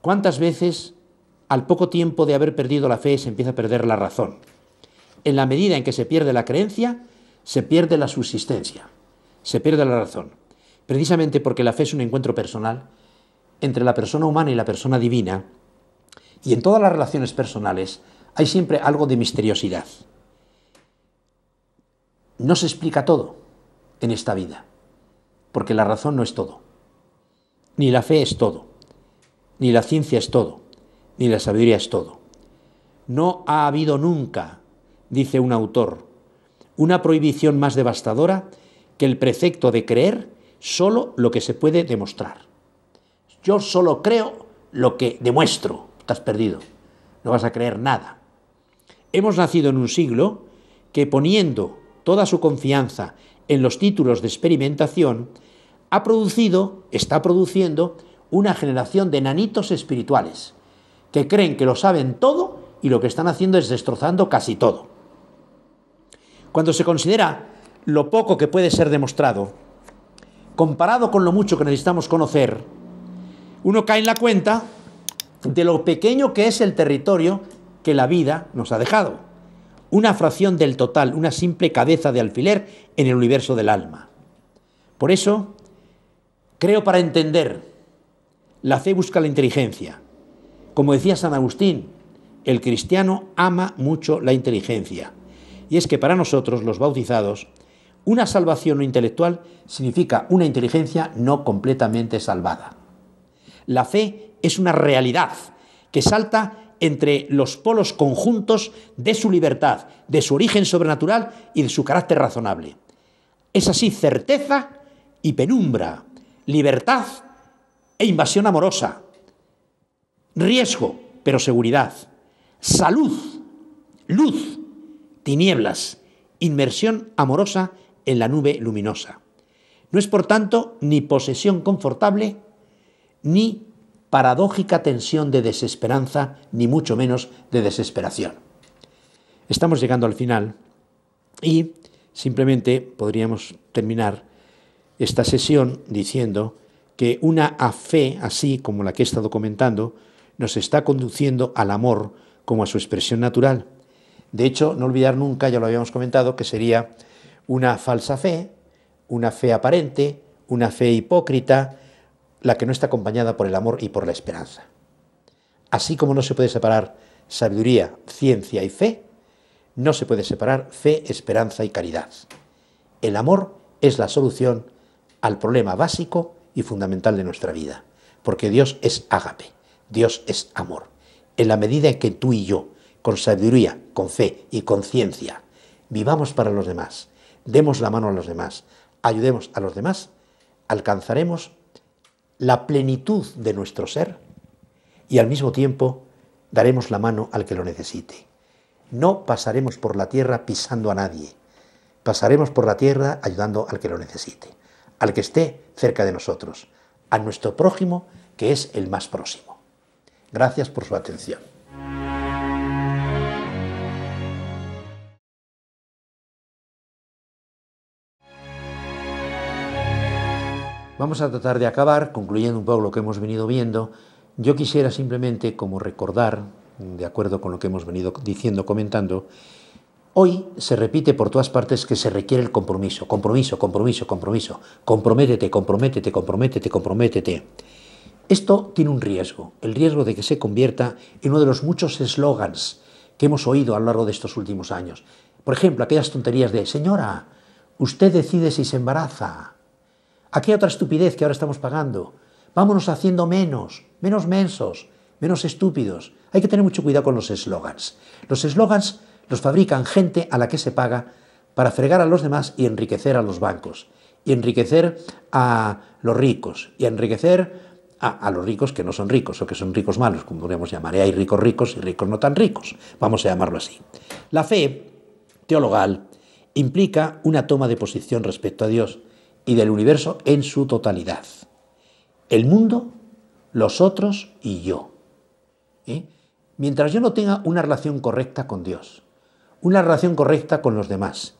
¿Cuántas veces al poco tiempo de haber perdido la fe se empieza a perder la razón? En la medida en que se pierde la creencia, se pierde la subsistencia, se pierde la razón. Precisamente porque la fe es un encuentro personal entre la persona humana y la persona divina, y en todas las relaciones personales hay siempre algo de misteriosidad. No se explica todo en esta vida, porque la razón no es todo, ni la fe es todo, ni la ciencia es todo, ni la sabiduría es todo. No ha habido nunca, dice un autor, una prohibición más devastadora que el precepto de creer solo lo que se puede demostrar. Yo solo creo lo que demuestro. Estás perdido. No vas a creer nada. Hemos nacido en un siglo que poniendo toda su confianza en los títulos de experimentación, ha producido, está produciendo, una generación de nanitos espirituales, que creen que lo saben todo y lo que están haciendo es destrozando casi todo. Cuando se considera lo poco que puede ser demostrado, comparado con lo mucho que necesitamos conocer, uno cae en la cuenta de lo pequeño que es el territorio que la vida nos ha dejado una fracción del total, una simple cabeza de alfiler en el universo del alma. Por eso, creo para entender, la fe busca la inteligencia. Como decía San Agustín, el cristiano ama mucho la inteligencia. Y es que para nosotros, los bautizados, una salvación no intelectual significa una inteligencia no completamente salvada. La fe es una realidad que salta entre los polos conjuntos de su libertad, de su origen sobrenatural y de su carácter razonable. Es así certeza y penumbra, libertad e invasión amorosa, riesgo pero seguridad, salud, luz, tinieblas, inmersión amorosa en la nube luminosa. No es por tanto ni posesión confortable ni paradójica tensión de desesperanza, ni mucho menos de desesperación. Estamos llegando al final y simplemente podríamos terminar esta sesión diciendo que una fe así como la que he estado comentando nos está conduciendo al amor como a su expresión natural. De hecho, no olvidar nunca, ya lo habíamos comentado, que sería una falsa fe, una fe aparente, una fe hipócrita, la que no está acompañada por el amor y por la esperanza. Así como no se puede separar sabiduría, ciencia y fe, no se puede separar fe, esperanza y caridad. El amor es la solución al problema básico y fundamental de nuestra vida, porque Dios es ágape, Dios es amor. En la medida en que tú y yo, con sabiduría, con fe y con ciencia, vivamos para los demás, demos la mano a los demás, ayudemos a los demás, alcanzaremos la plenitud de nuestro ser y al mismo tiempo daremos la mano al que lo necesite. No pasaremos por la tierra pisando a nadie, pasaremos por la tierra ayudando al que lo necesite, al que esté cerca de nosotros, a nuestro prójimo que es el más próximo. Gracias por su atención. Vamos a tratar de acabar, concluyendo un poco lo que hemos venido viendo. Yo quisiera simplemente como recordar, de acuerdo con lo que hemos venido diciendo, comentando, hoy se repite por todas partes que se requiere el compromiso, compromiso, compromiso, compromiso, comprométete, comprométete, comprométete, comprométete. Esto tiene un riesgo, el riesgo de que se convierta en uno de los muchos eslogans que hemos oído a lo largo de estos últimos años. Por ejemplo, aquellas tonterías de, señora, usted decide si se embaraza. Hay otra estupidez que ahora estamos pagando. Vámonos haciendo menos, menos mensos, menos estúpidos. Hay que tener mucho cuidado con los eslogans. Los eslogans los fabrican gente a la que se paga para fregar a los demás y enriquecer a los bancos. y enriquecer a los ricos y enriquecer a, los ricos que no son ricos o que son ricos malos, como podríamos llamar. hay ricos ricos y ricos no tan ricos, vamos a llamarlo así. La fe teologal implica una toma de posición respecto a Dios y del universo en su totalidad. El mundo, los otros y yo. ¿Eh? Mientras yo no tenga una relación correcta con Dios, una relación correcta con los demás,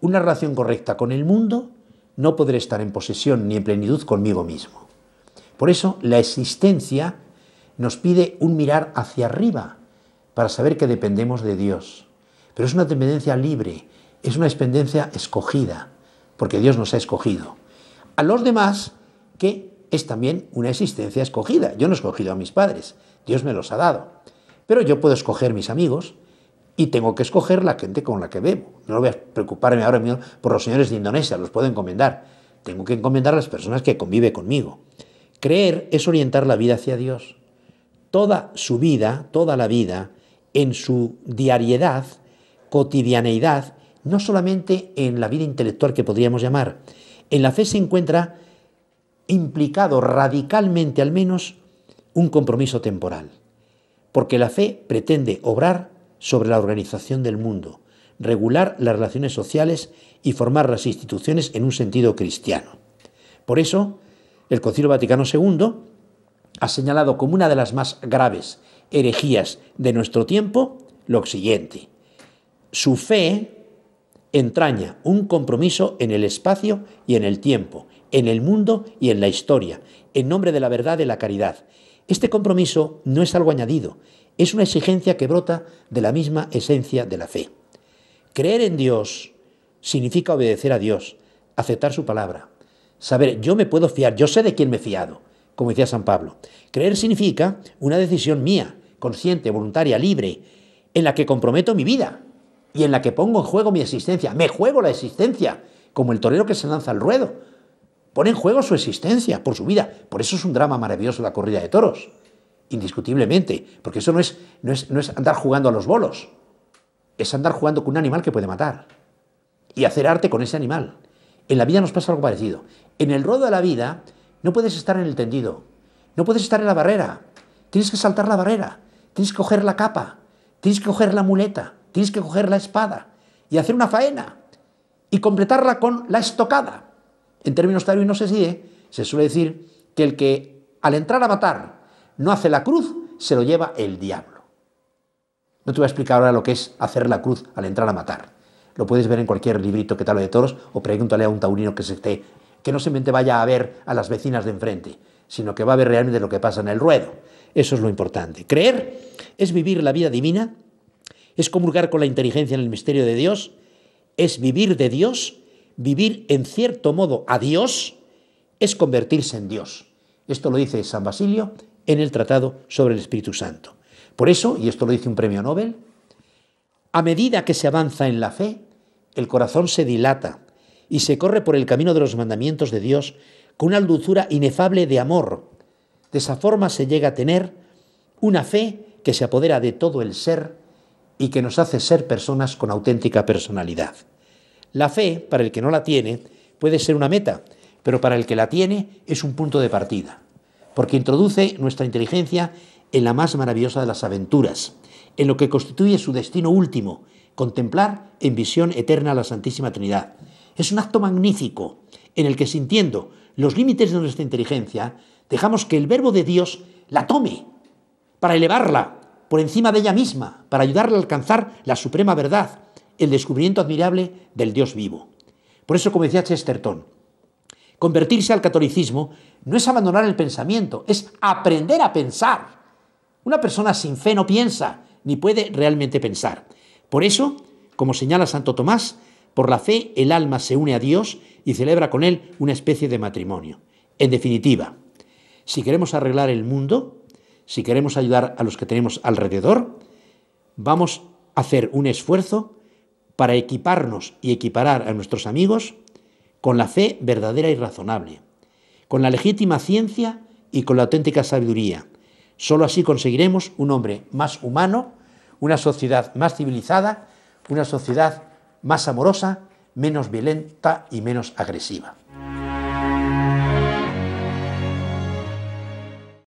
una relación correcta con el mundo, no podré estar en posesión ni en plenitud conmigo mismo. Por eso la existencia nos pide un mirar hacia arriba para saber que dependemos de Dios. Pero es una dependencia libre, es una dependencia escogida, porque Dios nos ha escogido. A los demás, que es también una existencia escogida. Yo no he escogido a mis padres, Dios me los ha dado. Pero yo puedo escoger mis amigos y tengo que escoger la gente con la que bebo. No voy a preocuparme ahora mismo por los señores de Indonesia, los puedo encomendar. Tengo que encomendar a las personas que convive conmigo. Creer es orientar la vida hacia Dios. Toda su vida, toda la vida, en su diariedad, cotidianeidad, no solamente en la vida intelectual que podríamos llamar, en la fe se encuentra implicado radicalmente al menos un compromiso temporal, porque la fe pretende obrar sobre la organización del mundo, regular las relaciones sociales y formar las instituciones en un sentido cristiano. Por eso, el Concilio Vaticano II ha señalado como una de las más graves herejías de nuestro tiempo lo siguiente. Su fe entraña un compromiso en el espacio y en el tiempo, en el mundo y en la historia, en nombre de la verdad y la caridad. Este compromiso no es algo añadido, es una exigencia que brota de la misma esencia de la fe. Creer en Dios significa obedecer a Dios, aceptar su palabra, saber, yo me puedo fiar, yo sé de quién me he fiado, como decía San Pablo. Creer significa una decisión mía, consciente, voluntaria, libre, en la que comprometo mi vida y en la que pongo en juego mi existencia. Me juego la existencia, como el torero que se lanza al ruedo. Pone en juego su existencia, por su vida. Por eso es un drama maravilloso la corrida de toros, indiscutiblemente, porque eso no es, no es, no es andar jugando a los bolos, es andar jugando con un animal que puede matar y hacer arte con ese animal. En la vida nos pasa algo parecido. En el ruedo de la vida no puedes estar en el tendido, no puedes estar en la barrera, tienes que saltar la barrera, tienes que coger la capa, tienes que coger la muleta, tienes que coger la espada y hacer una faena y completarla con la estocada. En términos taurinos se, se suele decir que el que al entrar a matar no hace la cruz, se lo lleva el diablo. No te voy a explicar ahora lo que es hacer la cruz al entrar a matar. Lo puedes ver en cualquier librito que tal de toros o pregúntale a un taurino que, se esté, que no simplemente vaya a ver a las vecinas de enfrente, sino que va a ver realmente lo que pasa en el ruedo. Eso es lo importante. Creer es vivir la vida divina, es comulgar con la inteligencia en el misterio de Dios, es vivir de Dios, vivir en cierto modo a Dios, es convertirse en Dios. Esto lo dice San Basilio en el Tratado sobre el Espíritu Santo. Por eso, y esto lo dice un premio Nobel, a medida que se avanza en la fe, el corazón se dilata y se corre por el camino de los mandamientos de Dios con una dulzura inefable de amor. De esa forma se llega a tener una fe que se apodera de todo el ser y que nos hace ser personas con auténtica personalidad. La fe, para el que no la tiene, puede ser una meta, pero para el que la tiene es un punto de partida porque introduce nuestra inteligencia en la más maravillosa de las aventuras, en lo que constituye su destino último, contemplar en visión eterna a la Santísima Trinidad. Es un acto magnífico en el que sintiendo los límites de nuestra inteligencia, dejamos que el verbo de Dios la tome para elevarla por encima de ella misma, para ayudarla a alcanzar la suprema verdad, el descubrimiento admirable del Dios vivo. Por eso, como decía Chesterton, Convertirse al catolicismo no es abandonar el pensamiento, es aprender a pensar. Una persona sin fe no piensa, ni puede realmente pensar. Por eso, como señala Santo Tomás, por la fe el alma se une a Dios y celebra con él una especie de matrimonio. En definitiva, si queremos arreglar el mundo, si queremos ayudar a los que tenemos alrededor, vamos a hacer un esfuerzo para equiparnos y equiparar a nuestros amigos con la fe verdadera y razonable, con la legítima ciencia y con la auténtica sabiduría. Solo así conseguiremos un hombre más humano, una sociedad más civilizada, una sociedad más amorosa, menos violenta y menos agresiva.